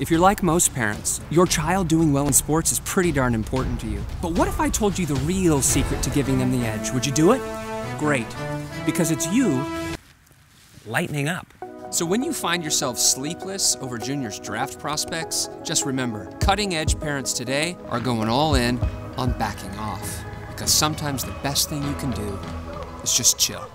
If you're like most parents, your child doing well in sports is pretty darn important to you. But what if I told you the real secret to giving them the edge? Would you do it? Great. Because it's you lightening up. So when you find yourself sleepless over Junior's draft prospects, just remember cutting edge parents today are going all in on backing off. Because sometimes the best thing you can do is just chill.